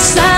side.